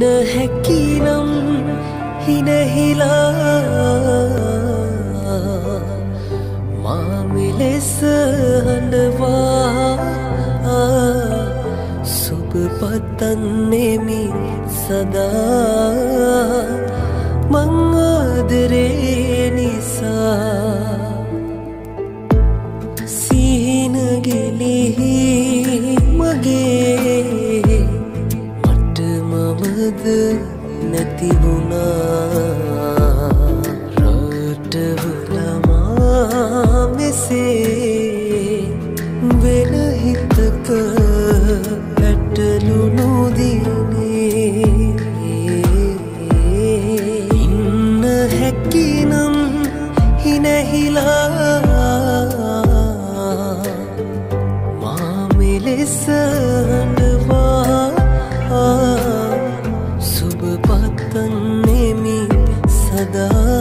ඉන්න හැකිනම් හිනහිලා මාමිලෙස හඬවා. සුබ පත්තන්නෙමි සදා. මංආදරේ නිසා. සිහිනගෙලිහි මමද නැතිවුණා රටවලමා මෙසේ වෙනහිතක පැටලු නොදිනේ ඉන්න හැකිනම් හිනැහිලා මාමිලෙසඩවා සුබ 的。